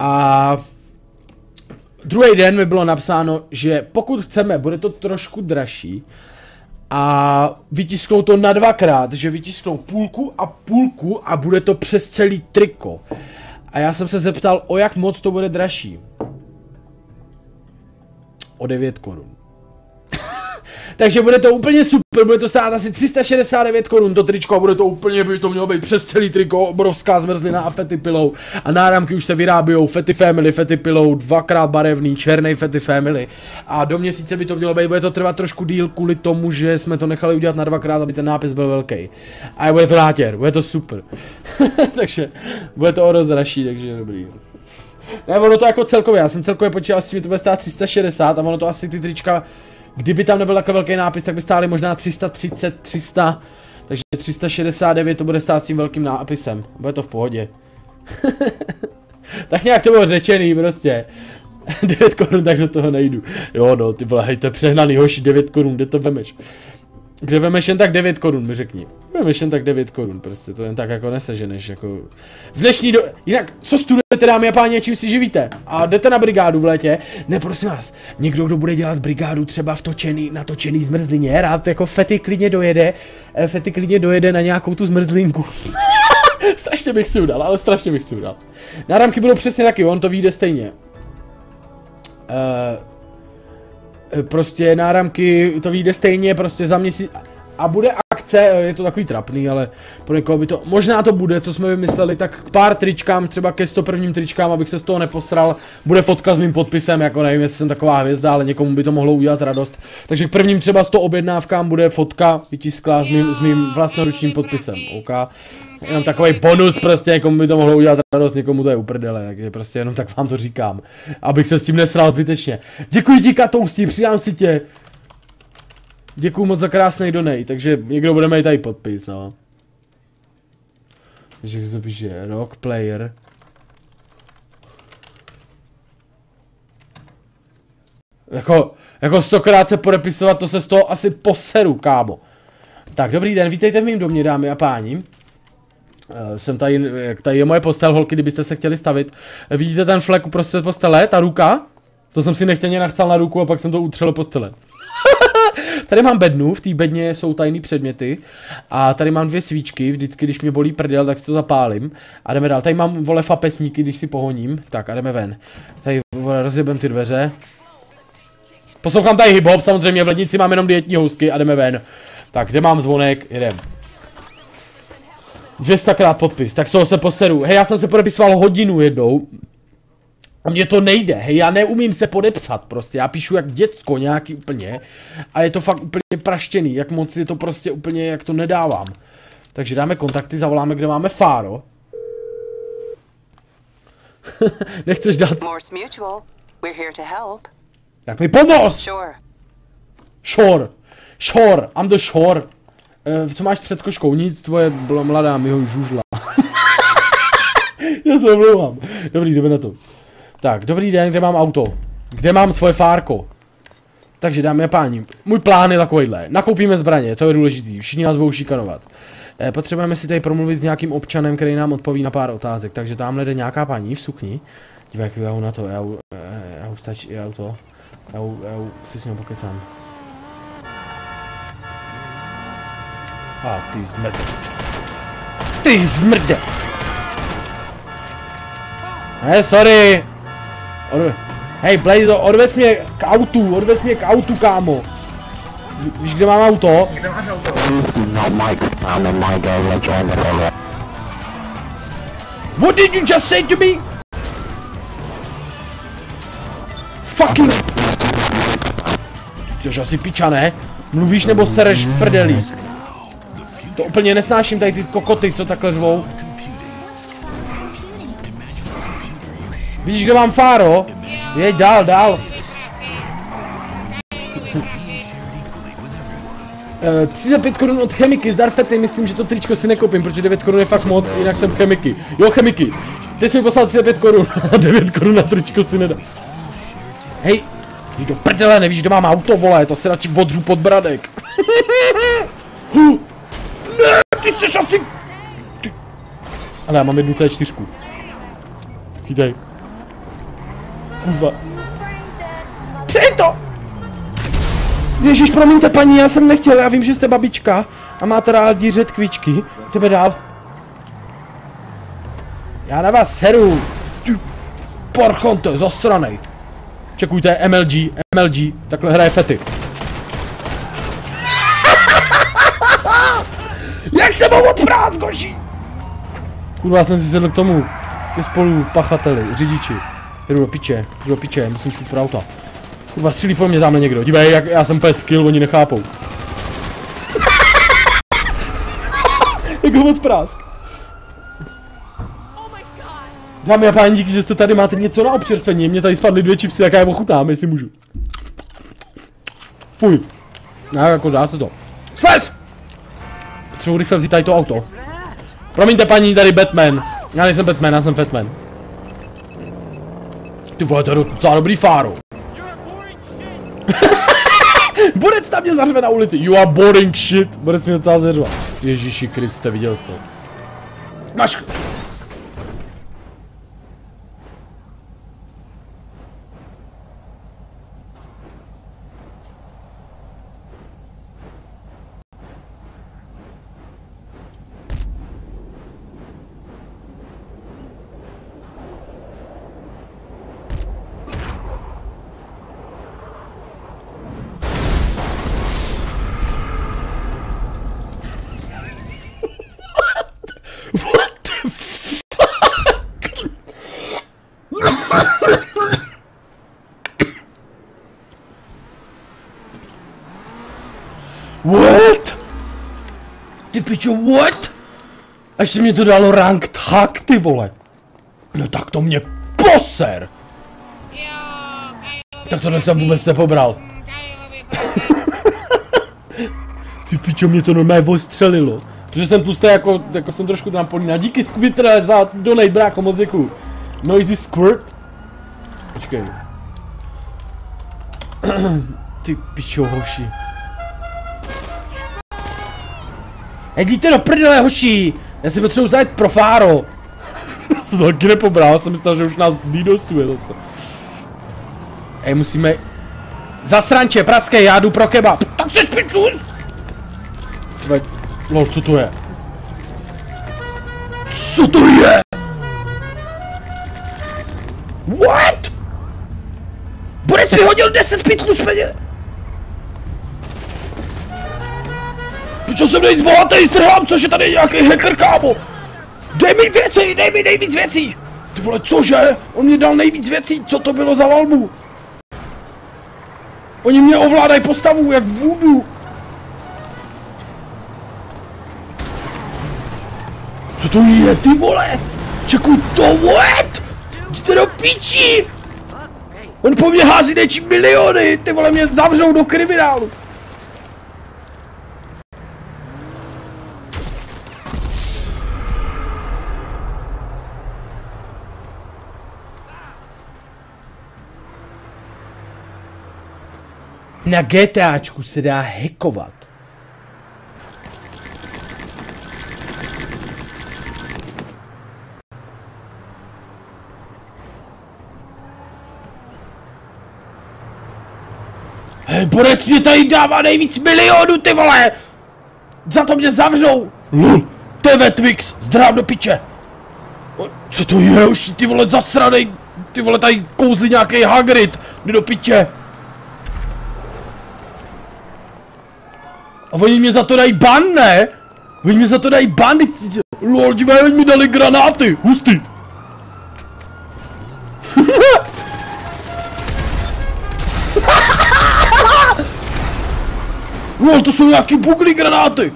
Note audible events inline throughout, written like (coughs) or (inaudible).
A druhý den mi bylo napsáno, že pokud chceme, bude to trošku dražší, a vytisknou to na dvakrát, že vytisknou půlku a půlku a bude to přes celý triko. A já jsem se zeptal, o jak moc to bude dražší. O 9 korun. Takže bude to úplně super, bude to stát asi 369 korun to tričko a bude to úplně, by to mělo být přes celý triko, obrovská zmrzlina a fety pillow. A náramky už se vyrábějou, fety family, fety pillow, dvakrát barevný, černý fety family. A do měsíce by to mělo být, bude to trvat trošku díl kvůli tomu, že jsme to nechali udělat na dvakrát, aby ten nápis byl velký. A bude to nátěr, bude to super. (laughs) takže bude to o dražší, takže dobrý. Ne, ono to jako celkově, já jsem celkově počítal že to bude stát 360 a ono to asi ty trička Kdyby tam nebyl takový velký nápis, tak by stály možná 330, 300, takže 369 to bude stát s tím velkým nápisem. Bude to v pohodě. (laughs) tak nějak to bylo řečený prostě. (laughs) 9 korun, tak do toho nejdu. Jo no, ty vole, hej, to je přehnaný hoši, 9 korun, kde to vemeš? Kde vemeš jen tak 9 korun, mi řekni. Vemeš jen tak 9 korun, prostě to jen tak jako neseženeš, jako... V dnešní do... Jinak, co studujete dámy a páni, čím si živíte? A jdete na brigádu v létě? Ne, prosím vás, někdo, kdo bude dělat brigádu třeba v točený, na točený zmrzlině, rád jako fety klidně dojede, eh, fety klidně dojede na nějakou tu zmrzlinku. (laughs) strašně bych si udal, ale strašně bych si udal. Náramky budou přesně taky, on to vyjde stejně. Uh, prostě náramky, to vyjde stejně prostě za měsíc a bude akce, eh, je to takový trapný, ale pro někoho by to, možná to bude, co jsme vymysleli, tak k pár tričkám, třeba ke 101. tričkám, abych se z toho neposral, bude fotka s mým podpisem, jako nevím, jestli jsem taková hvězda, ale někomu by to mohlo udělat radost. Takže k prvním třeba 100 objednávkám bude fotka vytisklá s mým, s mým vlastnoručním podpisem, OK? Jenom takový bonus prostě, někomu by to mohlo udělat radost, někomu to je uprdele, takže prostě jenom tak vám to říkám, abych se s tím nesral zbytečně. Děkuji ti Katoustí, přidám si tě. Děkuji moc za krásný donej, takže někdo bude mít tady podpis, no. Takže se píše rock player. Jako, jako stokrát se podepisovat, to se z toho asi poseru, kámo. Tak, dobrý den, vítejte v mém domě, dámy a páni. Uh, jsem tady, jak tady je moje postel, holky, kdybyste se chtěli stavit. Vidíte ten flek uprostřed postele, ta ruka? To jsem si nechtěně nachcal na ruku a pak jsem to utřel postele. (laughs) tady mám bednu, v té bedně jsou tajné předměty a tady mám dvě svíčky, vždycky když mě bolí prdel, tak si to zapálím a jdeme dál. Tady mám vole fapesníky, když si pohoním, tak a jdeme ven. Tady rozjebem ty dveře. Poslouchám tady hip-hop, samozřejmě v lednici mám jenom dietní housky a jdeme ven. Tak, kde mám zvonek, jedem. 200 krát podpis, tak z toho se poseru. Hej, já jsem se podepisoval hodinu jednou. A mně to nejde, hej, já neumím se podepsat prostě, já píšu jak děcko nějaký úplně. A je to fakt úplně praštěný, jak moc je to prostě úplně, jak to nedávám. Takže dáme kontakty, zavoláme, kde máme Fáro. (laughs) Nechceš dát? Morse Mutual, we're here to help. Tak mi pomoz! Sure. Shore. Shore, I'm the shore. Uh, co máš před koškou? Nic, tvoje byla mladá mi ho žužla. (laughs) Já se omlouvám. Dobrý, jdeme na to. Tak, dobrý den, kde mám auto? Kde mám svoje fárko? Takže dámy a páni, můj plán je takovýhle. Nakoupíme zbraně, to je důležitý, všichni nás budou šikanovat. Eh, potřebujeme si tady promluvit s nějakým občanem, který nám odpoví na pár otázek, takže tamhle jde nějaká paní v sukni. Dívej, jak na to, já, já, já, stačí, já to, já, já si s ním pokecám. A ty zmrde. Ty zmrde! Ne, sorry! Odve... Hej, Blazo, odvez mě k autu, odvez mě k autu, kámo. Ví- Víš, kde mám auto? Joined the program. What did you just say to me? Fucking... Ty jsi asi piča, ne? Mluvíš nebo sereš v prdeli? To úplně nesnáším tady ty kokoty, co takhle řvou. Vidíš, kde mám fáro? Jeď dál, dál. (laughs) Uh, 35 korun od chemiky z Darfety, myslím, že to tričko si nekoupím, protože 9 korun je fakt moc, jinak jsem chemiky. Jo, chemiky, ty jsi mi poslal 35 korun, (laughs) a 9 korun na tričko si nedá. Hej, jdi do prdele, nevíš, kde mám auto, vole, to se radši odřu pod bradek. (laughs) ty jsi asi... Ty. Ale já mám jednu C4. Chytej. Kurva. Přeji to! Ježíš, promiňte paní, já jsem nechtěl, já vím, že jste babička a máte rádi řetkvičky. Jdeme dál. Já na vás seru. Ty porchonte, zasranej. Čekujte, MLG, MLG, takhle hraje Fety. Jak se mohl odprás, goši? Kurva, já jsem si sedl k tomu, ke spolu pachateli, řidiči. Jdu do piče, jdu do piče, musím si pro auta. Kurva, střílí po mě tamhle někdo. Dívej, jak já jsem úplně skill, oni nechápou. (laughs) jak ho odprásk. Dámy a páni, díky, že jste tady, máte něco na občerstvení. Mně tady spadly dvě čipsy, jaká je ochutnám, jestli můžu. Fuj. No, jako dá se to. Sles! Potřebuji rychle vzít tady to auto. Promiňte paní, tady Batman. Já nejsem Batman, já jsem Fatman. Ty vole, to je docela dobrý fáro. (laughs) Borec na mě zařve na ulici. You are boring shit. Borec mi docela zařva. Ježíši Kriste, viděl jsi to. Máš... What the fuck? What? Ty pičo, what? A ještě mě to dalo ranked hack, ty vole. No tak to mě poser. Tak tohle jsem vůbec nepobral. (laughs) Ty pičo, mě to normálně ostřelilo. Protože jsem tlustý jako, jako jsem trošku trampolína. Díky Squitter za donate, brácho, moc děkuju. Noisy Squirt. Počkej. (clears throat) Ty pičo, hoši. Jděte do prdele, hoši! Já si potřebuji zajet pro fáro. (laughs) to taky nepobral, jsem myslel, že už nás didostuje zase. Ej, musíme... Zasranče, praské, já jdu pro kebab. Tak se piču! Veď, lol, co to je? Co to je? What? Borec hodil 10 pitlů z peněz. Proč jsem nejvíc bohatý, strhám, což je tady nějaký hacker, kámo? Dej mi věci, dej mi nejvíc věcí. Ty vole, cože? On mě dal nejvíc věcí, co to bylo za valbu? Oni mě ovládají postavu, jak voodoo. Co to je, ty vole? Čekuj to, what? Jděte do piči! On po mně hází něčí miliony, ty vole mě zavřou do kriminálu. Na GTAčku se dá hackovat. Hej, borec mě tady dává nejvíc milionů, ty vole! Za to mě zavřou! Lul, TV Twix, zdrám do piče! Co to je už, ty vole, zasranej, ty vole, tady kouzlí nějaký Hagrid, jdi do piče! A oni mě za to dají ban, ne? Oni mě za to dají ban, lol, dívej, oni mi dali granáty, hustý! (laughs) Lol, to jsou nějaký buglý granáty!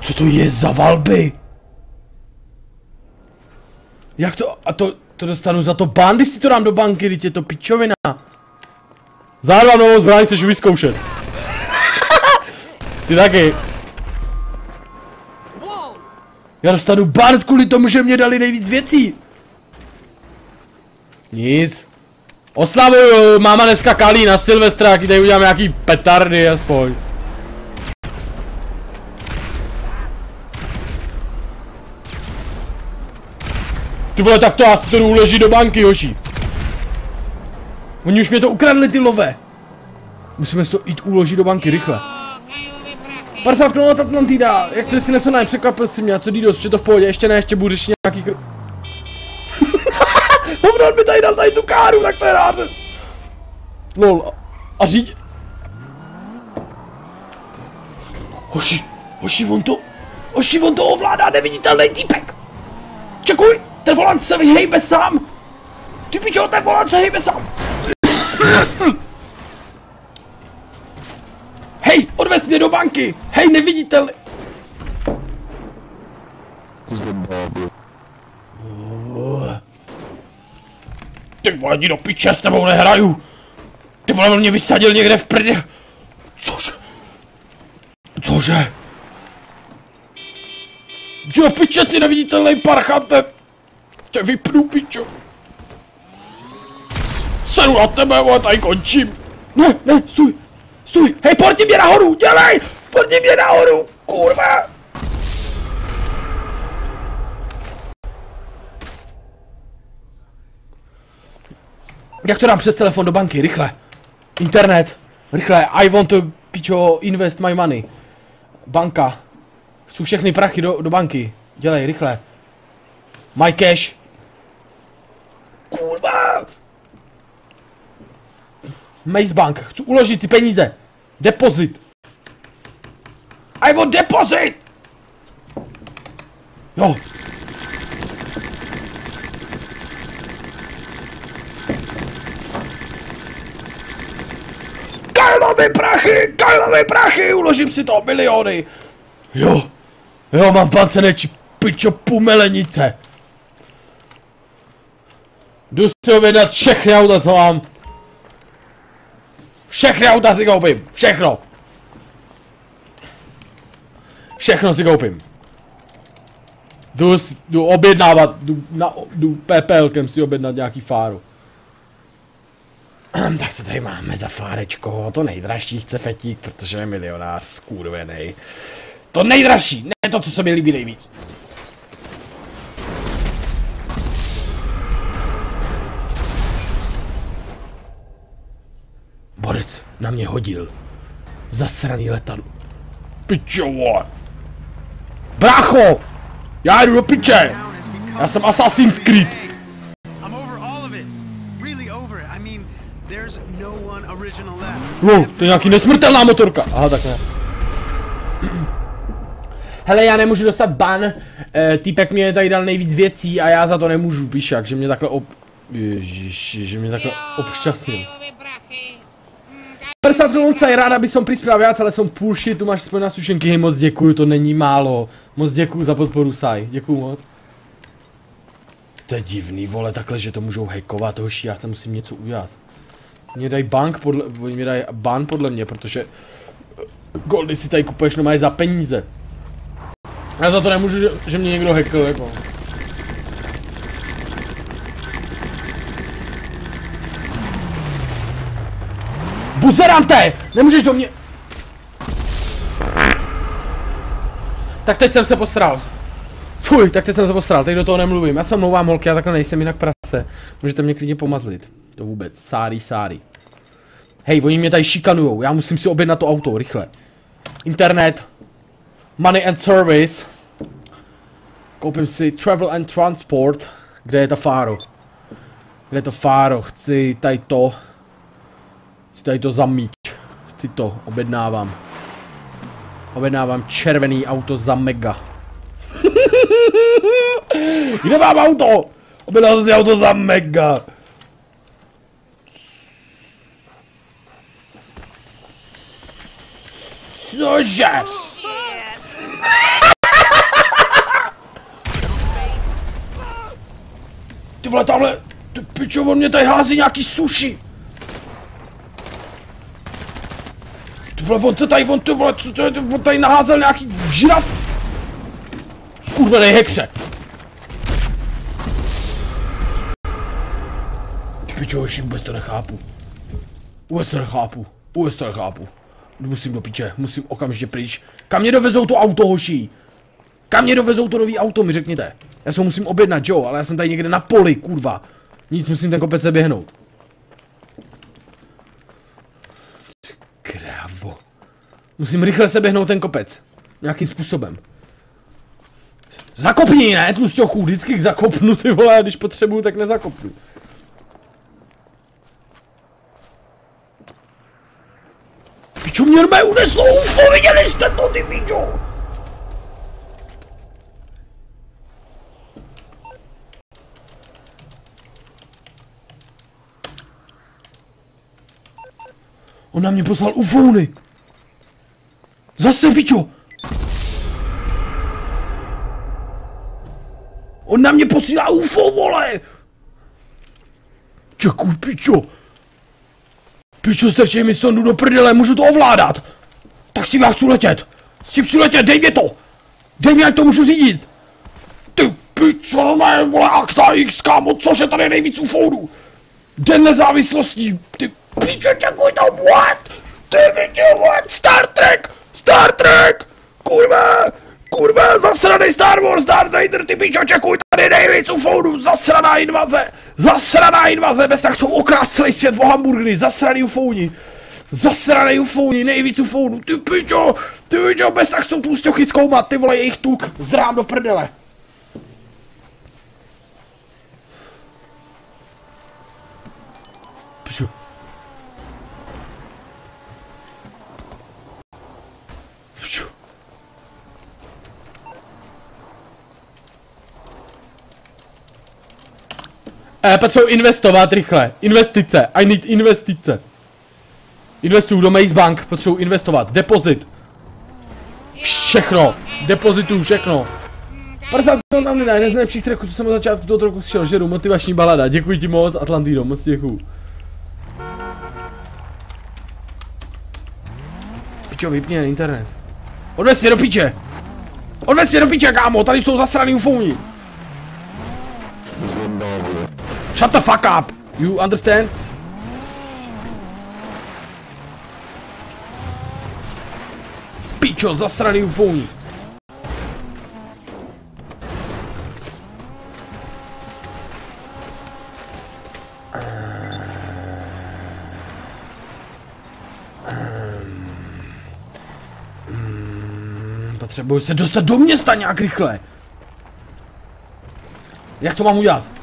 Co to je za valby? Jak to, a to, to dostanu za to ban, když si to dám do banky, teď je to pičovina. Zádám novou zbraň, chceš vyzkoušet. Ty taky. Já dostanu ban kvůli tomu, že mě dali nejvíc věcí. Nic. Oslavuju, máma dneska kalí na Silvestra, tady udělám nějaký petardy aspoň. Ty vole, tak to já si to uložit do banky, Joši. Oni už mě to ukradli, ty lové. Musíme si to jít uložit do banky, rychle. 50 km Atlantida, jak to si nesonaj, překvapil si mě, co Didos, že to v pohodě, ještě ne, ještě budu řešit nějaký kr... (laughs) Hovno, mi tady dal tady tu káru, tak to je rářez. Lol, a říď... Hoši, hoši, on to... Hoši, on to ovládá neviditelný týpek. Čekuj, ten volant se vyhejbe sám. Ty pičo, ten volant se hejbe sám. Hej, odvez mě do banky! Hej, ball, Ty vole, do piče, s tebou nehraju! Ty vole, mě vysadil někde v prdě! Cože? Cože? Do piče, ty neviditelný parchante! Tě vypnu, pičo! Sedu na tebe, vole, tady končím! Ne, ne, stůj! Stůj! Hej, porti mě nahoru! Dělej! Porti mě nahoru! Kurva! Jak to dám přes telefon do banky? Rychle. Internet. Rychle. I want to, pičo, invest my money. Banka. Chci všechny prachy do, do banky. Dělej, rychle. My cash. Kurva! Maze Bank. Chci uložit si peníze. Deposit. I want deposit! Jo. Kajlové prachy! Kajlové prachy! Uložím si to miliony! Jo. Jo, mám panceneč, pičo pumelenice. Jdu si objednat všechny auta, co mám. Všechny auta si koupím, všechno. Všechno si koupím. Jdu, jdu objednávat, jdu, na, jdu PPLkem si objednat nějaký fáru. (clears throat) tak co tady máme za fárečko? To nejdražší chce fetík, protože je milionář skurvenej. To nejdražší, ne to, co se mi líbí nejvíc. Na mě hodil. Zasraný letadlo. Pičo, vole. Brácho! Já jdu do piče! Já jsem Assassin's Creed. There's no. Wow, to je nějaký nesmrtelná motorka. Aha, tak ne. (clears throat) Hele, já nemůžu dostat ban, e, týpek mě tady dal nejvíc věcí a já za to nemůžu, píšak, že mě takhle ob... Ježiši, že mě takhle obšťastnil. 50 km je ráda by som prispěl viac, ale som půl tu máš aspoň na sušenky, hej moc děkuju, to není málo. Moc děkuju za podporu Saj, děkuju moc. To je divný, vole, takhle, že to můžou hackovat, hoši, já se musím něco udělat. Mě dají bank podle, oni mě dají ban podle mě, protože goldy si tady kupuješ normálně za peníze. Já za to nemůžu, že, že mě někdo hackl, jako. Buzerante! Nemůžeš do mě... Tak teď jsem se posral. Fuj, tak teď jsem se posral, teď do toho nemluvím. Já se mluvám holky, já takhle nejsem jinak prase. Můžete mě klidně pomazlit. To vůbec, sáry, sáry. Hej, oni mě tady šikanujou, já musím si objednat to auto, rychle. Internet. Money and service. Koupím si travel and transport. Kde je ta fáro? Kde je to fáro? Chci tady to. Chci tady to za míč. Chci to, objednávám. Objednávám červený auto za mega. (laughs) Kde mám auto? Objednal jsem si auto za mega. Cože? Ty vole, tamhle, ty pičo, on mě tady hází nějaký sushi. Ty vole, on to tady, on to vole, co to je, on tady naházel nějaký žiraf. Skurvenej hekře. Ty pičo, hoši, vůbec to nechápu. Vůbec to nechápu. Vůbec to nechápu. Musím do piče, musím okamžitě pryč. Kam mě dovezou to auto, hoši? Kam mě dovezou to nový auto, mi řekněte. Já se ho musím objednat, jo, ale já jsem tady někde na poli, kurva. Nic, musím ten kopec běhnout. Krávo. Musím rychle se běhnout ten kopec. Nějakým způsobem. Zakopni, ne, tlusťochů, vždycky zakopnu ty vole, když potřebuju, tak nezakopnu. Pičo, mě normálně uneslo UFO, viděli jste to, ty pičo? On na mě poslal ufouny. Zase, pičo. On na mě posílá UFO, vole! Čekuj, pičo! Pičo, strčej mi sondu do prdele, můžu to ovládat! Tak si já chci letět! Si chci letět, dej mě to! Dej mě, to můžu řídit! Ty pičo, normálně, vole, akta X, kámo, což je tady nejvíc UFOů! Den nezávislostí, ty pičo, čekuj to, what? Ty pičo, what? Star Trek! Star Trek! Kurva! Kurva, zasraný Star Wars, Darth Vader, ty pičo, čekuj, tady nejvíc ufounů, zasraná invaze, zasraná invaze, bez tak jsou okrást celý svět o hamburgery, zasraný ufouni, zasraný ufouni, nejvíc ufounů, ty pičo, ty pičo, bez tak jsou tlusťochy zkoumat, ty vole, jejich tuk, zrám do prdele. Pičo. Pičo. Eh, potřebuji investovat rychle. Investice. I need investice. Investuju do Maze Bank. Potřebuji investovat. Depozit. Všechno. Depozituju všechno. 50 korun tam nedá, jeden z nejlepších tracků, co jsem od začátku toho roku slyšel, žeru, motivační balada, děkuji ti moc, Atlantino, moc děkuju. Pičo, vypni internet. Odvez mě do piče! Odvez mě do piče, kámo, tady jsou zasraný ufouni. Shut the fuck up! You understand? Pičo, zasraný ufouni. Potřebuji se dostat do města nějak rychle. Jak to mám udělat?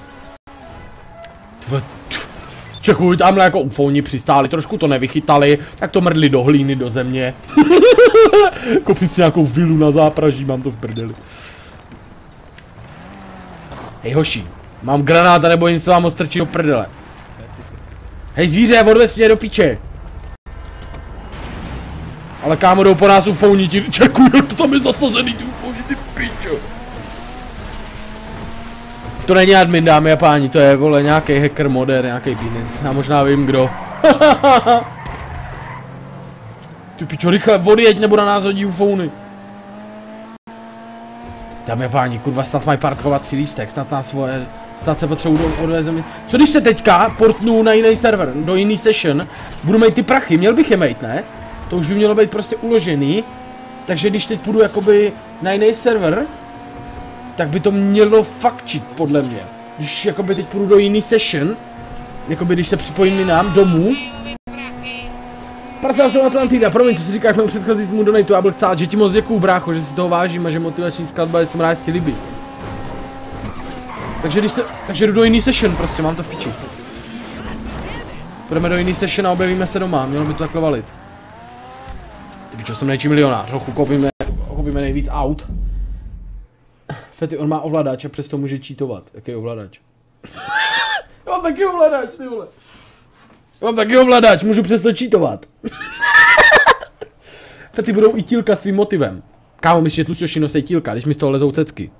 Čekuj, tamhle jako ufouni přistáli, trošku to nevychytali, tak to mrdli do hlíny, do země. (laughs) Koupit si nějakou vilu na zápraží, mám to v prdeli. Hej hoši, mám granát a nebojím se vám ostrčit do prdele. Hej zvíře, odvez mě do piče. Ale kámo jdou po nás ufouni, ti čekuj, jak to tam je zasazený, ty pičo. To není admin, dámy a páni, to je vole nějaký hacker moder, nějaký penis. Já možná vím kdo. (laughs) Ty pičo, rychle odjeď, nebo na nás hodí ufouny. Dámy a páni, kurva, snad mají parkovací lístek, snad nás svoje, snad se potřebují odvést Co když se teďka portnu na jiný server, do jiný session, budu mít ty prachy, měl bych je mít, ne? To už by mělo být prostě uložený, takže když teď půjdu jakoby na jiný server, tak by to mělo fakčit, podle mě. Když jakoby teď půjdu do jiný session, jakoby když se připojím jinam domů, Prasa to Atlantida, promiň, co si říkáš mému předchozímu donatu, já byl chcát, že ti moc děkuju brácho, že si toho vážím a že motivační skladba, že jsem rád, že líbí. Takže když se, takže jdu do jiný session, prostě mám to v piči. Půjdeme do jiný session a objevíme se doma, mělo by to takhle valit. Ty pičo, jsem nejčí milionář, hochu, koupíme, koupíme nejvíc aut. Fety, on má ovladač a přesto může čítovat. Jaký ovladač? (laughs) Já mám taky ovladač, ty vole. Já mám taky ovladač, můžu přesto čítovat. (laughs) Fety budou i tílka s tvým motivem. Kámo, myslíš, že tlustoši nosí tílka, když mi z toho lezou cecky.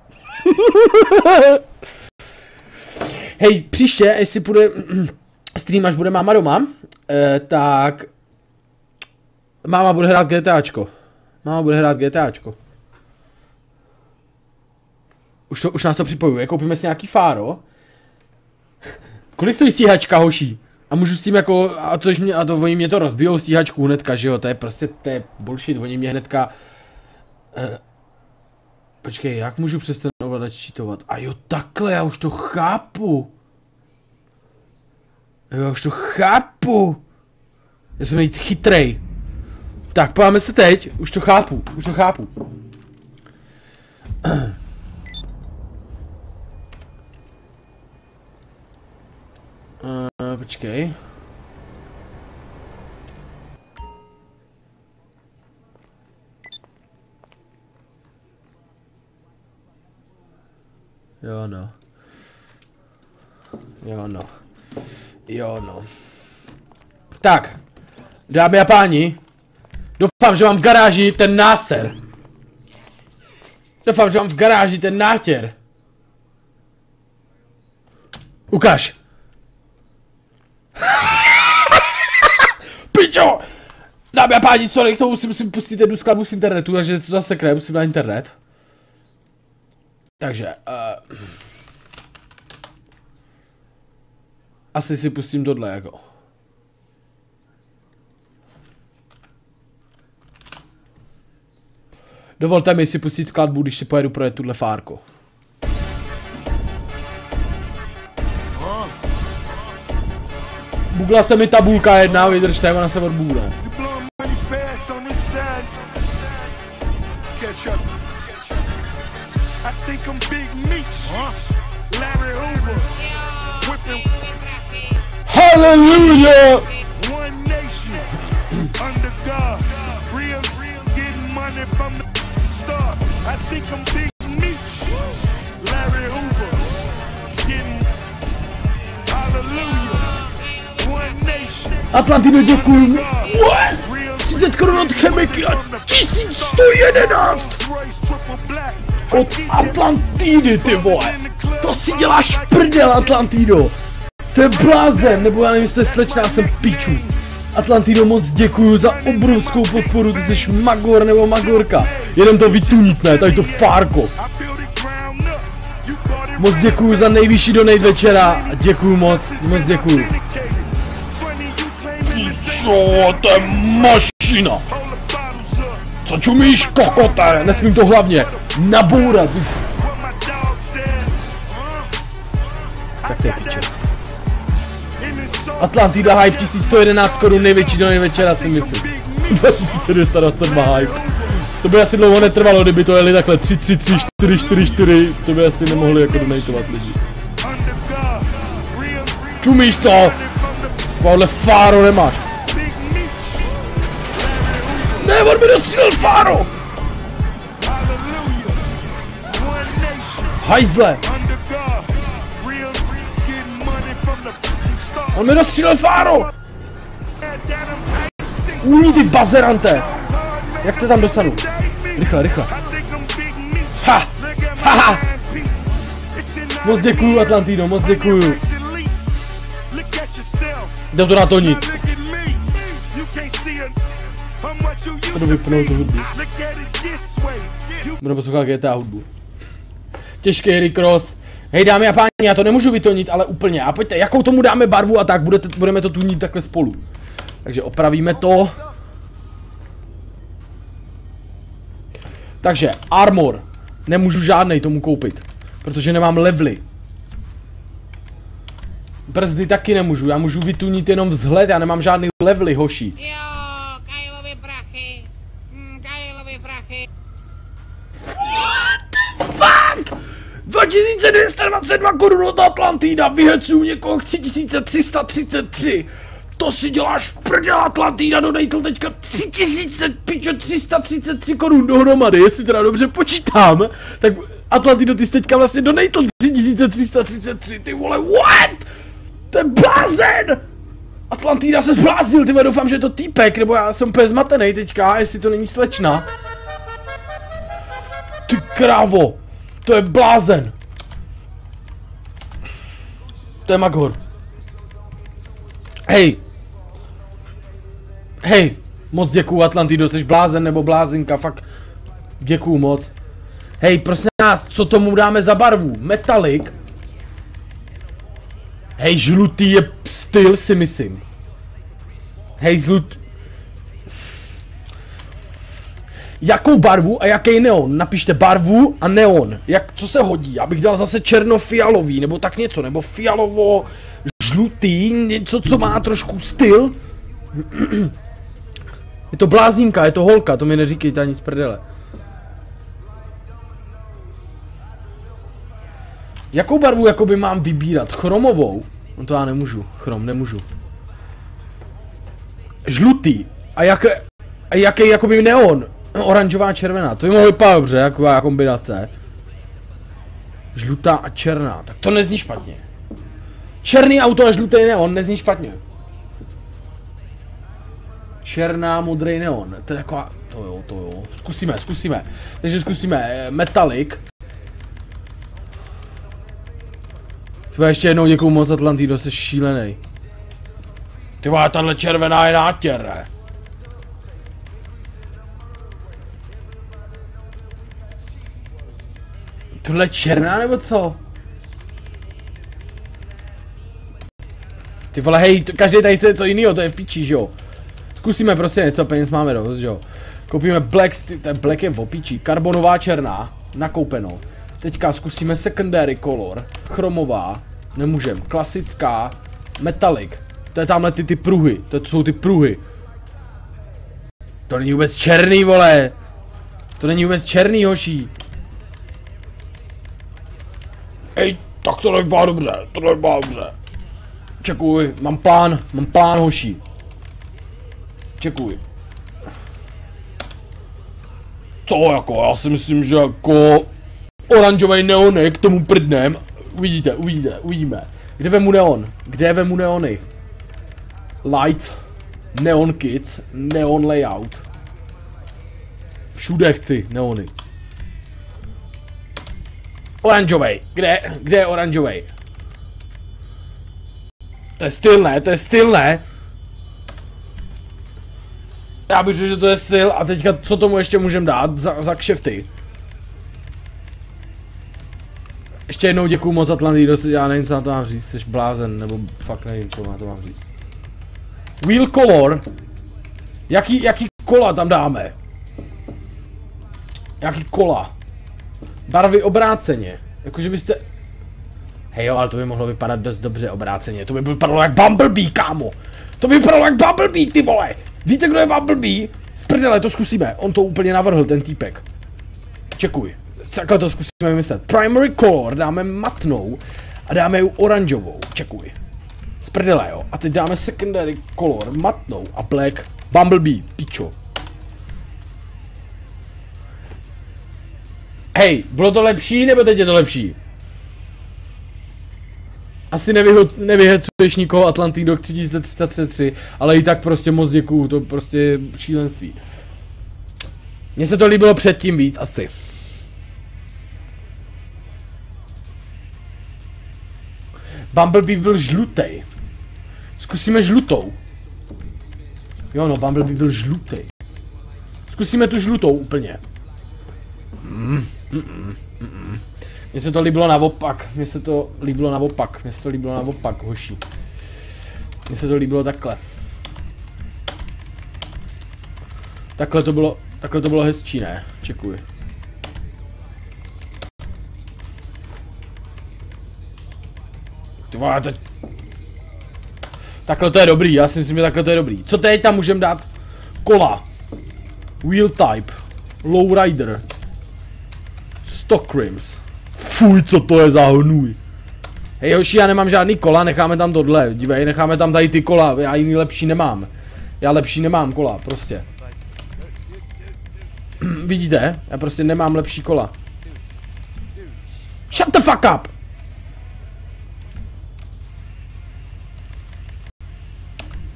(laughs) Hej, příště, jestli půjde (clears throat) stream, až bude máma doma, eh, tak máma bude hrát GTAčko. Máma bude hrát GTAčko. Už, to, už nás to připojuje, koupíme si nějaký fáro. Kolik stojí stíhačka, hoší? A můžu s tím jako, a to, mě, a to oni mě to rozbijou stíhačku hnedka, že jo, to je prostě, to je bullshit, oni mě hnedka... Uh, počkej, jak můžu přes ten ovladač čítovat. A jo, takhle, já už to chápu. Jo, já už to chápu. Já jsem nejvíc chytrej. Tak, pojáme se teď, už to chápu, už to chápu. Uh, počkej. Jo no. Jo no. Jo no. Tak. Dámy a páni. Doufám, že mám v garáži ten náser. Doufám, že mám v garáži ten nátěr. Ukáž. Pičo! Dámy a páni, sorry, k tomu si musím pustit jednu skladbu z internetu, takže to zase kraje, musím na internet. Takže, uh, asi si pustím tohle jako. Dovolte mi si pustit skladbu, když si pojedu projet tuhle fárku. Bugla se mi tabulka jedna, vydržte, ona se. I think I'm Big Hallelujah! one nation. Under God. I think I'm Big nation. Atlantido, děkuju. What? 30 korun od chemiky a 1111 od Atlantidy, ty vole. To si děláš prdel, Atlantido. To je blázen, nebo já nevím, jestli slečná, jsem pičus. Atlantido, moc děkuju za obrovskou podporu, ty jsi magor nebo magorka. Jenom to vytunit, ne, tady to fárko. Moc děkuju za nejvyšší donate večera, děkuju moc, moc děkuju. Co, to je mašina. Co čumíš, kokote? Nesmím to hlavně nabourat. Tak to je piče. Atlantida Hype 1111 korun, největší do nejvečera si myslím. (laughs) 2222 Hype. To by asi dlouho netrvalo, kdyby to jeli takhle 3, 3, 3, 4, 4, 4, to by asi nemohli jako donatovat lidi. Čumíš co? Tohle fáro nemáš. Ne, on mi dostřílel fáro! Hajzle! On mi dostřílel fáro! Uní ty bazerante! Jak to tam dostanu? Rychle, rychle. Ha! Ha ha! Moc děkuju Atlantido, moc děkuju. Jdem to natonit. Budu vypnout tu hudbu. Budu poslouchat GTA hudbu. Těžký recross. Hej dámy a páni, já to nemůžu vytonit, ale úplně. A pojďte, jakou tomu dáme barvu a tak, budete, budeme to tunit takhle spolu. Takže opravíme to. Takže, armor. Nemůžu žádnej tomu koupit. Protože nemám levely. Brzdy taky nemůžu, já můžu vytunit jenom vzhled, já nemám žádný levely, hoší. Jo, 2222 korun od Atlantida, vyhecuju někoho k 3333. To si děláš prdel Atlantida, donejtl teďka 3000, pičo, 333 korun dohromady, jestli teda dobře počítám. Tak Atlantido, ty jsi teďka vlastně donejtl 3333, ty vole, what? To je blázen! Atlantida se zbláznil, ty doufám, že je to týpek, nebo já jsem úplně zmatený teďka, jestli to není slečna. Ty krávo, to je blázen. To je Magor. Hej. Hej, moc děkuju Atlantido, jsi blázen nebo blázinka, fakt děkuju moc. Hej, prosím nás, co tomu dáme za barvu? Metalik? Hej, žlutý je styl si myslím. Hej, zlut... Jakou barvu a jaký neon? Napište barvu a neon. Jak, co se hodí? Já bych dal zase černofialový, nebo tak něco, nebo fialovo žlutý, něco, co má trošku styl. (clears throat) Je to blázinka, je to holka, to mi neříkejte ani z prdele. Jakou barvu jakoby mám vybírat? Chromovou? No to já nemůžu. Chrom, nemůžu. Žlutý. A jak, a jaký jakoby neon? No, oranžová červená. To by mohlo vypadat dobře, jaková kombinace. Žlutá a černá. Tak to nezní špatně. Černý auto a žlutý neon nezní špatně. Černá, modrý neon. To je taková... To jo, to jo. Zkusíme, zkusíme. Takže zkusíme eh, Metallic. Ty vole, ještě jednou děkuju moc Atlantido, jsi šílený. Ty vole, tahle červená je nátěr, ne? Tohle je černá nebo co? Ty vole, hej, to, každý tady chce něco jiného, to je v piči, že jo? Zkusíme prostě něco, peněz máme dost, že jo? Koupíme black, ten black je v opičí, karbonová černá, nakoupeno. Teďka zkusíme secondary color, chromová, nemůžem, klasická, metallic. To je tamhle ty, ty pruhy, to jsou ty pruhy. To není vůbec černý, vole. To není vůbec černý, hoší. Ej, tak to nevypadá dobře, to nevypadá dobře. Čekuj, mám plán, mám plán, hoší. Čekuj. Co jako, já si myslím, že jako oranžový neonek tomu prdnem. Uvidíte, uvidíte, uvidíme. Kde vemu neon? Kde vemu neony? Light, neon kits, neon layout. Všude chci neony. Oranžovej, kde, kde je oranžovej? To je styl, ne, to je styl, ne? Já bych řekl, že to je styl a teďka co tomu ještě můžem dát za, za kšefty? Ještě jednou děkuju moc Atlantidos, já nevím co na to mám říct, jsi blázen, nebo fakt nevím co na to mám říct. Wheel color. Jaký, jaký kola tam dáme? Jaký kola? Barvy obráceně. Jakože byste... Hej jo, ale to by mohlo vypadat dost dobře obráceně. To by vypadalo jak Bumblebee, kámo. To by vypadalo jak Bumblebee, ty vole. Víte, kdo je Bumblebee? Z prdele, to zkusíme. On to úplně navrhl, ten týpek. Čekuj. Takhle to zkusíme vymyslet. Primary color dáme matnou a dáme ju oranžovou. Čekuj. Z prdele, jo. A teď dáme secondary color matnou a black Bumblebee, pičo. Hej, bylo to lepší, nebo teď je to lepší? Asi nevyhecuješ nikoho Atlantido 3333, ale i tak prostě moc děkuju, to prostě šílenství. Mně se to líbilo předtím víc, asi. Bumblebee byl žlutej. Zkusíme žlutou. Jo no, Bumblebee byl žlutý. Zkusíme tu žlutou úplně. Mně se to líbilo naopak, mně se to líbilo naopak, mně se to líbilo naopak, hoší. Mně se to líbilo takhle. Takhle to bylo, takhle to bylo hezčí, ne? Čekuji. Ty vole, teď... Takhle to je dobrý, já si myslím, že takhle to je dobrý. Co teď tam můžeme dát? Kola. Wheel type. Lowrider. Stock rims. Fuj, co to je za hnůj. Hej hoši, já nemám žádný kola, necháme tam tohle. Dívej, necháme tam tady ty kola, já jiný lepší nemám. Já lepší nemám kola, prostě. (clears throat) Vidíte? Já prostě nemám lepší kola. Shut the fuck up!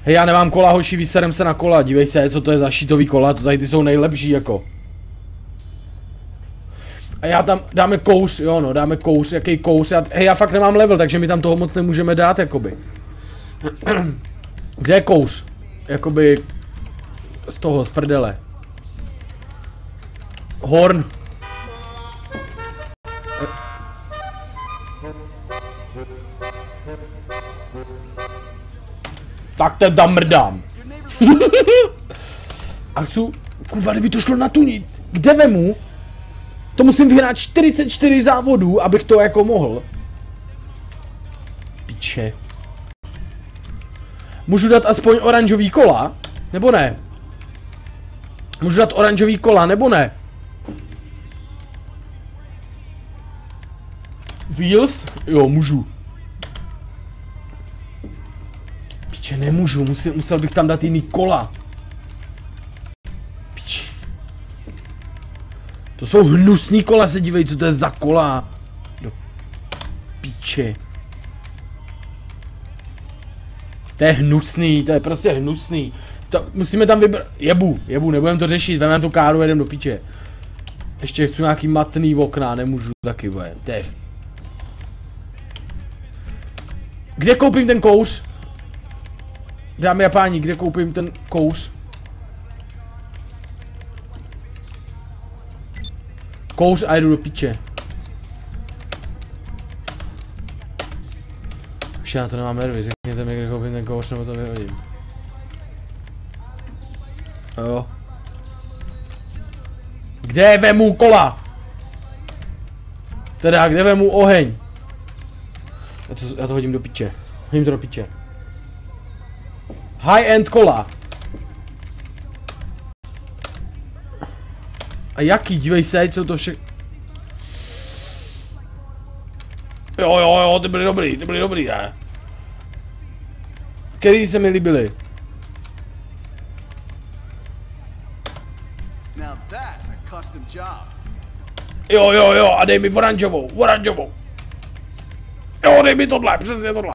Hej, já nemám kola, hoši, vyserem se na kola, dívej se, co to je za šítový kola, to tady ty jsou nejlepší, jako. A já tam dáme kouř, jo no, dáme kouř, jaký kouř, já, hej, já fakt nemám level, takže my tam toho moc nemůžeme dát, jakoby. (clears throat) Kde je kouř? Jakoby z toho, z prdele. Horn. Tak ten tam mrdám. (laughs) A chci, kurva, kdyby to šlo natunit. kde vemu? To musím vyhrát 44 závodů, abych to jako mohl. Piče. Můžu dát aspoň oranžový kola? Nebo ne? Můžu dát oranžový kola, nebo ne? Wheels? Jo, můžu. Piče, nemůžu, musel, musel bych tam dát jiný kola. Piče. To jsou hnusný kola, se dívej, co to je za kola. Do piče. To je hnusný, to je prostě hnusný. To, musíme tam vybrat, jebu, jebu, nebudem to řešit, vezmeme tu káru, jedem do piče. Ještě chci nějaký matný okna, nemůžu taky, bude. To je... Kde koupím ten kouř? Dámy a páni, kde koupím ten kouř? Kouř a jdu do piče. Už já to nemám nervy, řekněte mi, kde koupím ten kouř, nebo to vyhodím. Jo. Kde vemu kola? Teda, kde vemu oheň? Já to, já to hodím do piče. Hodím to do piče. High-end kola. A jaký? Dívej se, co to vše... Jo, jo, jo, ty byly dobrý, ty byly dobrý, ne? Který se mi líbily? Jo, jo, jo, a dej mi oranžovou, oranžovou. Jo, dej mi tohle, přesně tohle.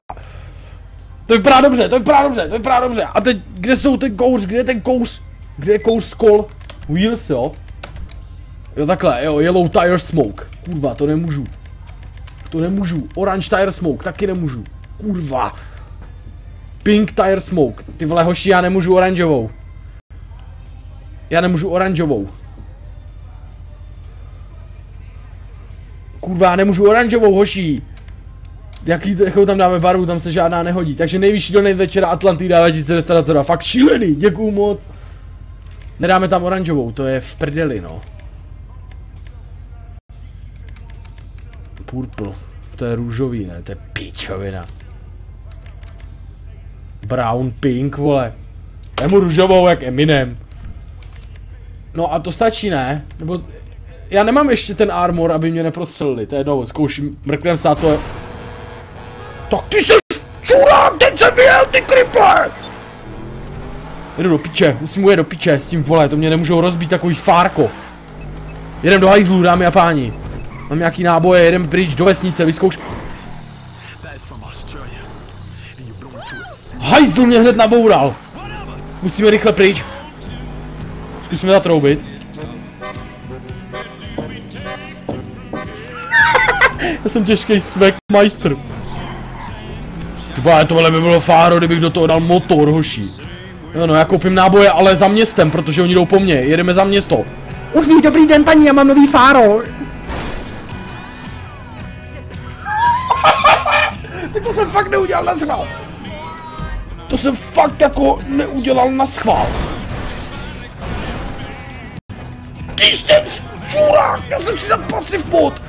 To vypadá dobře, to vypadá dobře, to vypadá dobře. A teď, kde jsou ten kouř, kde je ten kouř? Kde je kouř z kol? Wheels, jo? Jo, takhle, jo, yellow tire smoke. Kurva, to nemůžu. To nemůžu. Orange tire smoke, taky nemůžu. Kurva. Pink tire smoke. Ty vole hoši, já nemůžu oranžovou. Já nemůžu oranžovou. Kurva, já nemůžu oranžovou hoší. Jaký, jakou tam dáme barvu, tam se žádná nehodí. Takže nejvyšší do večera Atlantida 2022. Fakt šílený, děkuju moc. Nedáme tam oranžovou, to je v prdeli, no. Purple, to je růžový, ne, to je píčovina. Brown, pink, vole. Vemu růžovou jak Eminem. No a to stačí, ne? Nebo já nemám ještě ten armor, aby mě neprostřelili, to je jednou, zkouším, mrknem se a to je... Tak ty jsi čurák, teď jsem vyjel, ty kriple! Jedu do piče, musím ujet do piče s tím vole, to mě nemůžou rozbít takový fárko. Jedem do hajzlů, dámy a páni. Mám nějaký náboje, jedem pryč do vesnice, vyzkouš... Hajzl mě hned naboural. Musíme rychle pryč. Zkusíme zatroubit. (laughs) Já jsem těžký svek majstr. Tvoje, tohle by bylo fáro, kdybych do toho dal motor, hoší. No, no, já koupím náboje, ale za městem, protože oni jdou po mně. Jedeme za město. Uhní, dobrý den, paní, já mám nový fáro. To jsem fakt neudělal na schvál. To jsem fakt jako neudělal na schvál. Ty jste čurák, já jsem si dal pasiv mod.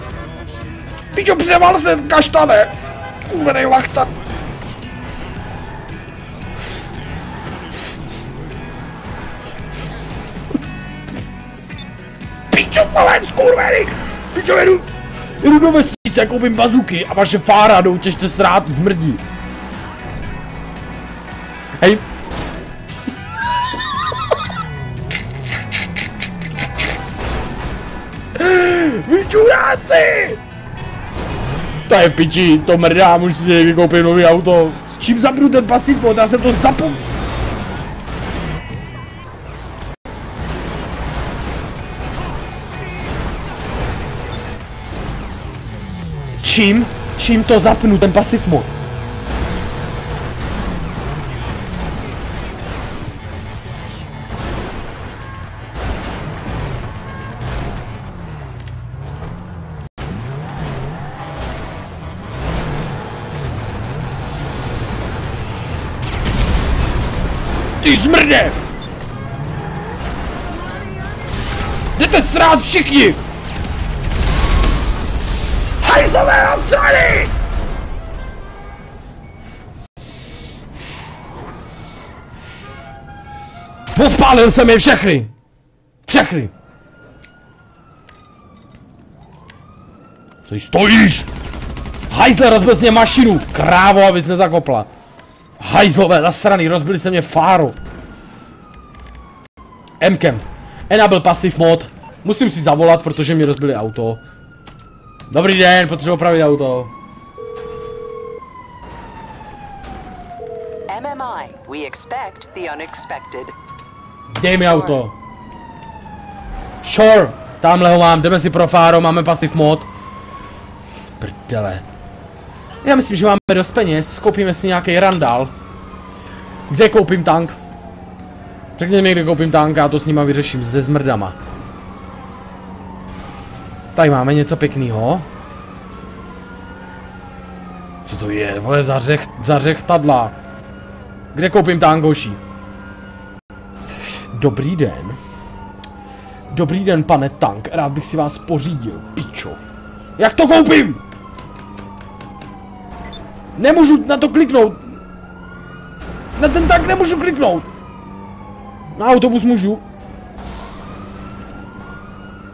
Pičo, převal se, kaštane. Uvenej lachta. Pičo, vole, skurvený. Pičo, jedu, jedu do vesnice, koupím bazuky a vaše fára jdou těžce srát v mrdí. Hej. Vy čuráci! To je v piči, to mrdám, už si vykoupím nový auto. S čím zapnu ten pasiv já jsem to zapom... Čím? Čím to zapnu, ten pasiv mod? Ty zmrde! Jde Jděte srát všichni! Strany! Podpálil jsem je všechny! Všechny! Co jí stojíš? Hajzle, rozbil jsi mě mašinu! Krávo, abys nezakopla! Hajzlové, zasraný, rozbili se mě fáru! Mkem. Enable passive mod. Musím si zavolat, protože mi rozbili auto. Dobrý den, potřebuji opravit auto. MMI, we expect the unexpected. Dej mi auto. Sure, tamhle ho mám, jdeme si pro fáro, máme passive mod. Prdele. Já myslím, že máme dost peněz, koupíme si nějaký randál. Kde koupím tank? Řekněte mi, kde koupím tank, já to s nima vyřeším, se zmrdama. Tady máme něco pěkného. Co to je? Vole, zařech, zařech tadla. Kde koupím tank, hoší? Dobrý den. Dobrý den, pane tank. Rád bych si vás pořídil, pičo. Jak to koupím? Nemůžu na to kliknout. Na ten tank nemůžu kliknout. Na autobus můžu.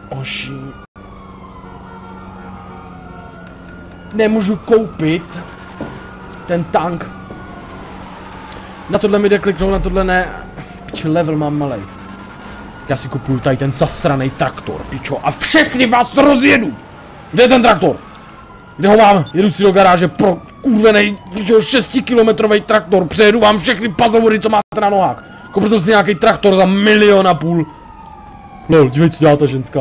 Oši. Nemůžu koupit ten tank. Na tohle mi jde kliknout, na tohle ne. Piči, level mám malej. Já si kupuju tady ten zasraný traktor, pičo, a všechny vás rozjedu! Kde je ten traktor? Kde ho mám? Jedu si do garáže pro kurvenej, pičo, 6 kilometrový traktor, přejedu vám všechny pazoury, co máte na nohách. Koupil jsem si nějaký traktor za milion a půl. Lol, dívej, co dělá ta ženská.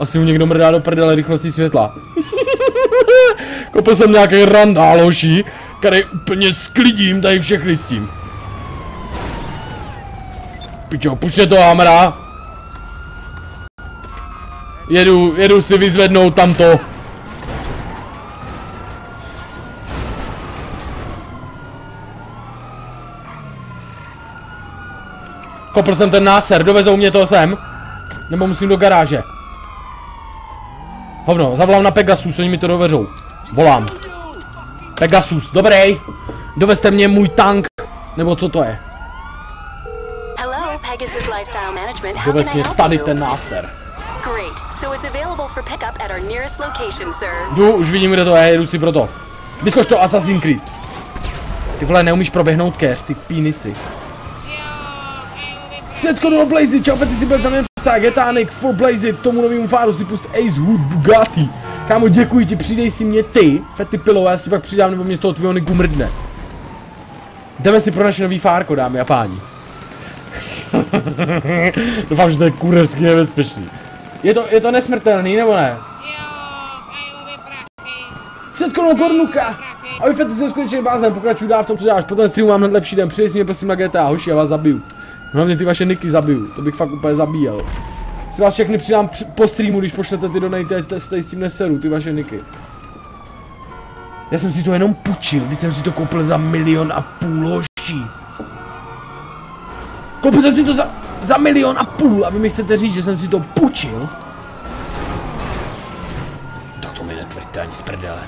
Asi mu někdo mrdá do prdele rychlostí světla. (laughs) Koupil jsem nějaký randál, hoší, který úplně sklidím tady všechny s tím. Pičo, puště to Hamra. Jedu, jedu si vyzvednout tamto. Kopl jsem ten náser, dovezou mě to sem. Nebo musím do garáže. Hovno, zavolám na Pegasus, oni mi to dovezou. Volám. Pegasus, dobrý. Dovezte mě můj tank. Nebo co to je? Dovez mě tady ten náser. Jdu, už vidím, kde to je, jedu si pro to. Vyskoč to Assassin's Creed. Ty vole, neumíš proběhnout cash, ty pínisy. Všetko do Blazy, čau, ty si byl tam jen tak, Getánek, for Blazy, tomu novému fáru si pust Ace Hood Bugatti. Kámo, děkuji ti, přidej si mě ty, Fety Pillow, já si pak přidám, nebo mě z toho tvýho niku mrdne. Jdeme si pro naše nový fárko, dámy a páni. (laughs) Doufám, že to je kurersky nebezpečný. Je to, je to nesmrtelný, nebo ne? Setkonou kornuka! Ahoj Fety, jsem skutečně blázen, pokračuj dál v tom, co děláš, po ten streamu mám lepší den, přidej si mě prosím na GTA, hoši, já vás zabiju. Hlavně ty vaše niky zabiju, to bych fakt úplně zabíjel. Si vás všechny přidám při- po streamu, když pošlete ty donate, te- s tím neseru, ty vaše niky. Já jsem si to jenom půjčil, teď jsem si to koupil za milion a půl hoší. Koupil jsem si to za, za milion a půl a vy mi chcete říct, že jsem si to půjčil? Tak to mi netvrďte ani z prdele.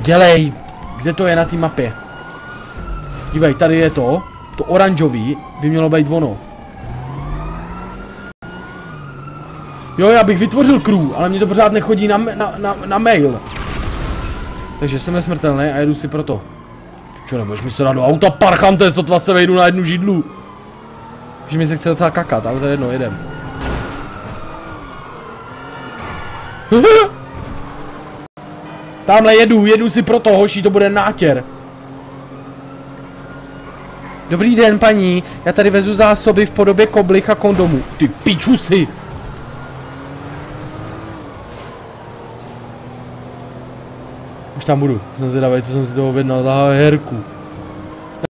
Dělej, kde to je na té mapě? Dívej, tady je to. To oranžový by mělo být ono. Jo, já bych vytvořil crew, ale mě to pořád nechodí na, na, na, na mail. Takže jsem nesmrtelný a jedu si proto. Čo, nemůžeš mi se dát do auta, parchante, sotva se vejdu na jednu židlu. Že mi se chce docela kakat, ale to je jedno, jedem. (laughs) Tamhle jedu, jedu si proto, hoší, to bude nátěr. Dobrý den, paní. Já tady vezu zásoby v podobě koblich a kondomů. Ty pičusy! Už tam budu. Jsem zvědavý, co jsem si to objednal za herku.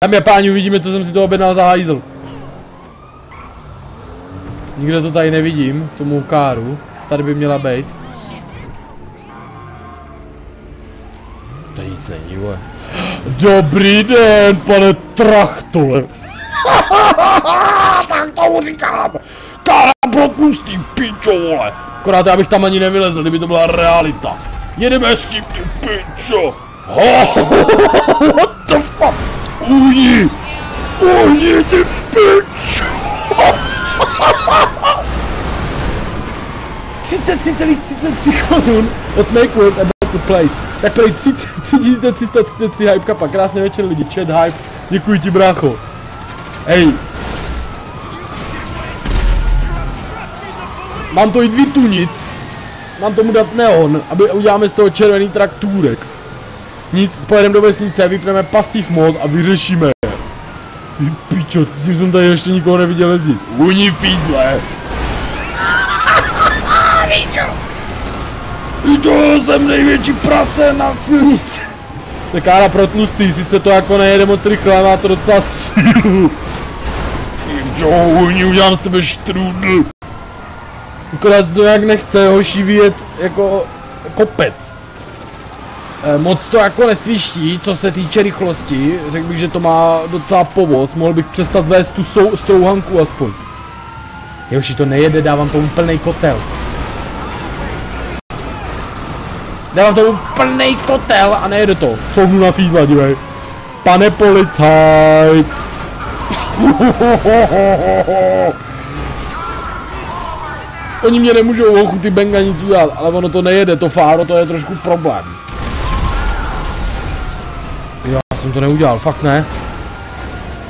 Dámy a páni, uvidíme, co jsem si to objednal za hajzl. Nikde to tady nevidím, tomu káru. Tady by měla být. To nic není. (gasps) Dobrý den, pane trachtore. (laughs) tak tomu říkám. Tára protlustý, pičo, vole. Akorát já bych tam ani nevylezl, kdyby to byla realita. Jedeme s tím, ty pičo. What the fuck? Uhni! Uhni, ty pičo! 33,33 korun od Make World a Better Place. Tak prý 3333 hype kapa. Krásný večer lidi, chat hype. Děkuji ti brácho. Hej. Mám to jít vytunit. Mám tomu dát neon, aby uděláme z toho červený traktůrek. Nic, pojedeme do vesnice, vypneme pasiv mod a vyřešíme. Pičo, tím jsem tady ještě nikoho neviděl jezdit. Uní fízle. Pičo, jsem největší prase na silnici. To je kára pro tlustý, sice to jako nejede moc rychle, ale má to docela sílu. Uní, udělám z tebe štrůdl. Akorát to jak nechce hoší vyjet jako kopec. Eh, moc to jako nesviští, co se týče rychlosti. Řekl bych, že to má docela povoz. Mohl bych přestat vést tu sou, strouhanku aspoň. Joši, to nejede, dávám tomu plný kotel. Dávám tomu plný kotel a nejede to. Couvnu na fízla, dívej. Pane policajt. (laughs) Oni mě nemůžou hochu ty benga nic udělat, ale ono to nejede, to fáro, to je trošku problém. Já jsem to neudělal, fakt ne.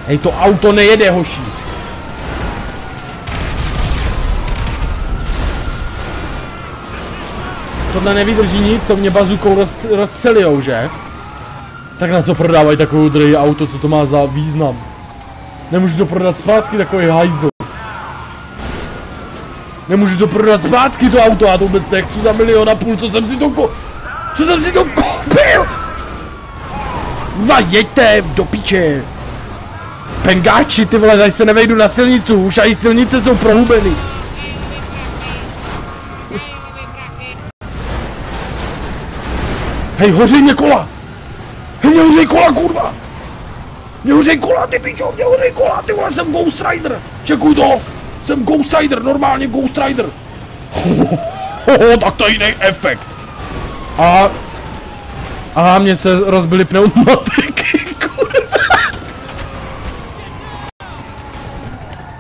Hej, to auto nejede, hoší. Tohle nevydrží nic, co mě bazukou roz, rozstřelijou, že? Tak na co prodávají takovou drahý auto, co to má za význam? Nemůžu to prodat zpátky, takový hajzl. Nemůžu to prodat zpátky to auto, já to vůbec nechci za milion a půl, co jsem si to ko... Co jsem si to koupil? Dva, jeďte do piče. Pengáči, ty vole, tady se nevejdu na silnicu, už i silnice jsou prohubeny. Hej, hoří mě kola! Hej, mě hoří kola, kurva! Mě hoří kola, ty pičo, mě hoří kola, ty vole, jsem Ghost Rider! Čekuj to! Jsem Ghost Rider, normálně Ghost Rider! tak to je jiný efekt! A... Aha, mě se rozbily pneumatiky, kurva!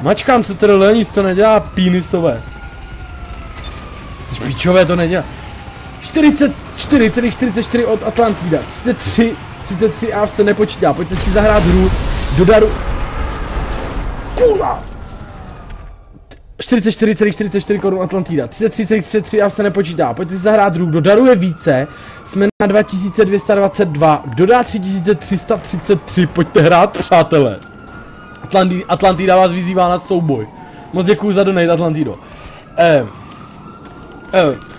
Mačkám se teda nic to nedělá, pínisové. Jsi pičové, to nedělá. 44,44 od Atlantida, 33, 33 a se nepočítá, pojďte si zahrát hru do daru. Kurva! 44,44 korun Atlantida, 33,33 a se nepočítá, pojďte si zahrát hru, kdo daruje více, jsme na 2222, kdo dá 3333, pojďte hrát přátelé. Atlanti, Atlantida vás vyzývá na souboj. Moc děkuju za donate Atlantido. Ehm. Ehm.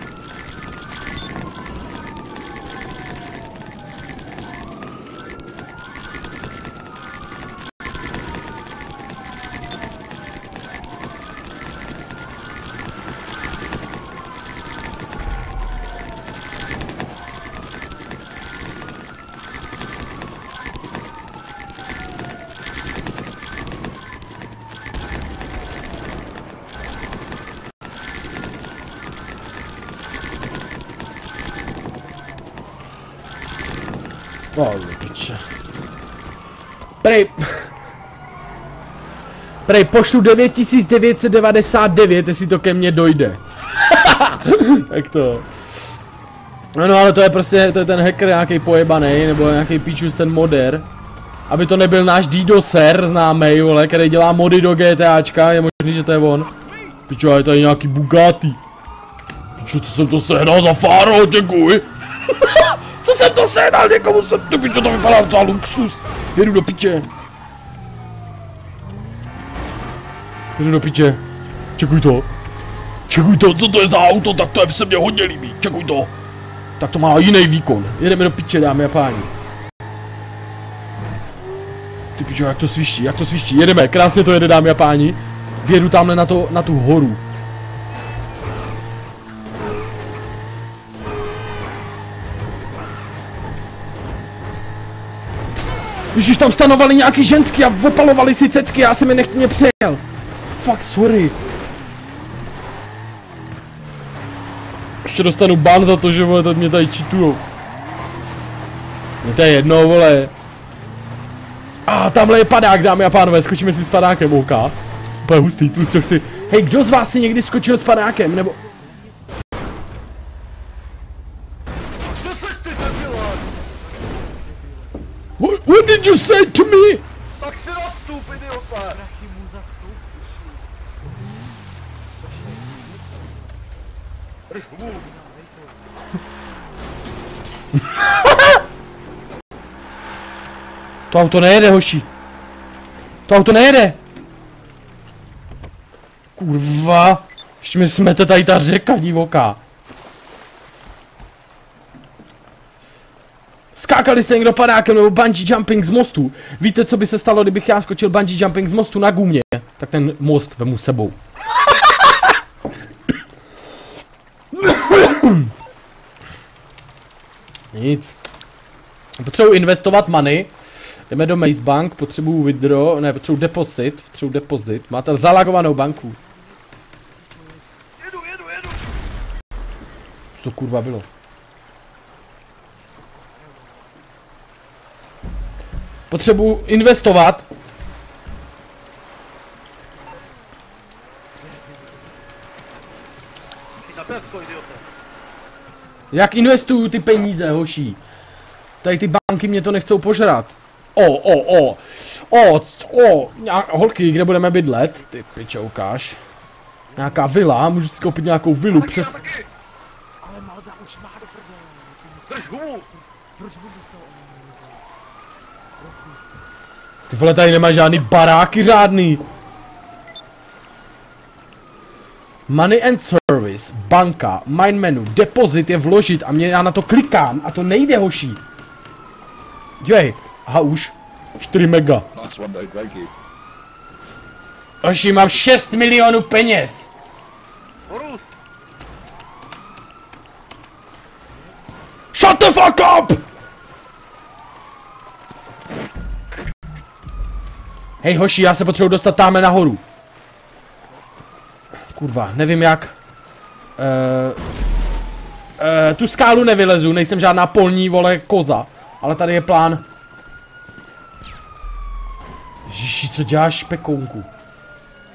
Prej, pošlu 9999, jestli to ke mně dojde. (laughs) tak to. No, no, ale to je prostě, to je ten hacker nějaký pojebaný, nebo nějaký píčus ten moder. Aby to nebyl náš DDoSer známej, vole, který dělá mody do GTAčka, je možný, že to je on. Pičo, je nějaký Bugatti. Pičo, co jsem to sehnal za fáro, děkuji. (laughs) Co jsem to sehnal, někomu jsem, ty pičo, to vypadá docela luxus. Jedu do piče. Jedu do piče. Čekuj to. Čekuj to, co to je za auto, tak to je, se mně hodně líbí. Čekuj to. Tak to má jiný výkon. Jedeme do piče, dámy a páni. Ty pičo, jak to sviští, jak to sviští. Jedeme, krásně to jede, dámy a páni. Vědu tamhle na, to, na tu horu. Ježiš, tam stanovali nějaký ženský a opalovali si cecky, já jsem je nechtěně přejel. Fuck, sorry. Ještě dostanu ban za to, že vole, to mě tady čitujou. Mě to je jedno, vole. A ah, tamhle je padák, dámy a pánové, skočíme si s padákem, OK. Úplně hustý, tlusťoch si. Hej, kdo z vás si někdy skočil s padákem, nebo... What, what did you say to me? Tak si nastup, idiota! (laughs) To auto nejede, hoši. To auto nejede. Kurva. Ještě mi smete tady ta řeka divoká. Skákali jste někdo padákem nebo bungee jumping z mostu? Víte, co by se stalo, kdybych já skočil bungee jumping z mostu na gumě? Tak ten most vemu sebou. (coughs) Nic. Potřebuji investovat money. Jdeme do Maze Bank, potřebuju withdraw, ne, potřebuju deposit, potřebuju deposit. Máte zalagovanou banku. Jedu, jedu, jedu! Co to kurva bylo? Potřebuju investovat. Na pevko, idiota! Jak investuju ty peníze, hoší? Tady ty banky mě to nechcou požrat. O, o, o. O, o. Nějak, holky, kde budeme bydlet? Ty pičo, ukáž. Nějaká vila, můžu si koupit nějakou vilu před... já taky! Drž hubu! Ty vole, tady nemá žádný baráky řádný. Money and service, banka, mine menu, deposit je vložit a mě já na to klikám a to nejde hoší. Dívej, aha už, 4 mega. Hoši, mám 6 milionů peněz. Shut the fuck up! Hej hoši, já se potřebuji dostat tamhle nahoru. Kurva, nevím jak. Uh, uh, tu skálu nevylezu, nejsem žádná polní vole koza. Ale tady je plán. Ježiši, co děláš špekounku?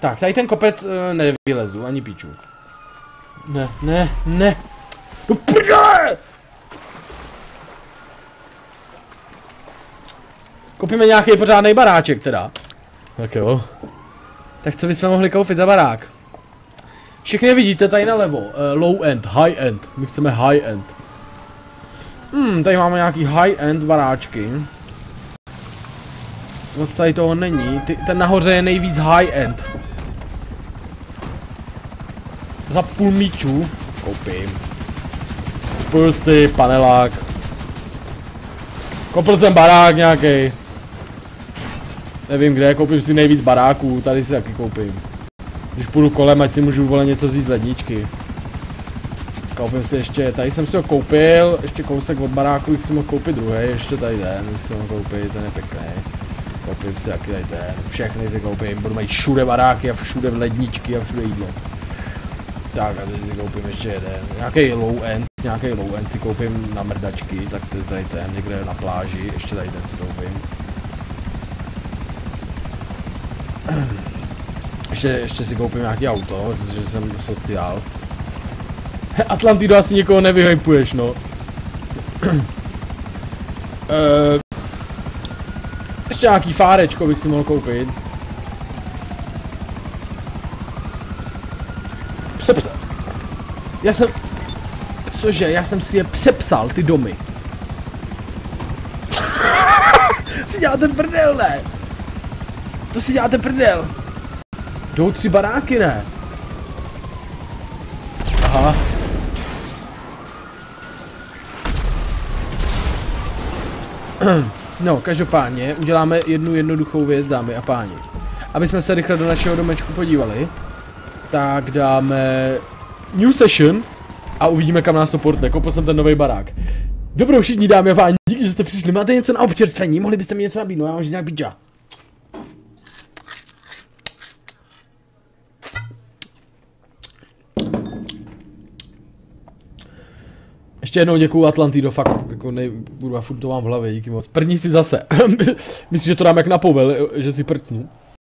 Tak, tady ten kopec uh, nevylezu, ani píču. Ne, ne, ne. No prdele! Koupíme nějaký pořádný baráček teda. Tak jo. Tak co bychom mohli koupit za barák? Všechny vidíte tady nalevo. Uh, low end, high end. My chceme high end. Hmm, tady máme nějaký high end baráčky. Moc tady toho není. Ty, ten nahoře je nejvíc high end. Za půl míčů koupím. Kupuju si panelák. Koupil jsem barák nějaký. Nevím kde, koupím si nejvíc baráků, tady si taky koupím. Když půjdu kolem, ať si můžu vole něco vzít z ledničky. Koupím si ještě, tady jsem si ho koupil, ještě kousek od baráku, si mohl koupit druhý, ještě tady ten, si ho koupit, ten je pěkný. Koupím si taky tady ten, všechny si koupím, budu mít všude baráky a všude ledničky a všude jídlo. Tak a teď si koupím ještě jeden, nějaký low end, nějaký low end si koupím na mrdačky, tak to je tady ten, někde na pláži, ještě tady ten si koupím. (clears throat) Ještě, ještě si koupím nějaký auto, protože jsem sociál. Atlantido asi někoho nevyhypuješ, no. (clears throat) Eh, ještě nějaký fárečko bych si mohl koupit. Přepsal. Já jsem... Cože, já jsem si je přepsal, ty domy. (laughs) si děláte prdel, ne? To si děláte prdel. Jdou tři baráky, ne? Aha. (clears throat) No, každopádně uděláme jednu jednoduchou věc, dámy a páni. Aby jsme se rychle do našeho domečku podívali, tak dáme new session a uvidíme, kam nás to portne. Koupil jsem ten nový barák. Dobrou všichni dámy a páni, díky, že jste přišli. Máte něco na občerstvení? Mohli byste mi něco nabídnout? Já mám nějak pizza. Ještě jednou děkuju Atlantido, fakt, jako nej, budu furt to mám v hlavě, díky moc. První si zase. (laughs) Myslím, že to dám jak na povel, že si prtnu.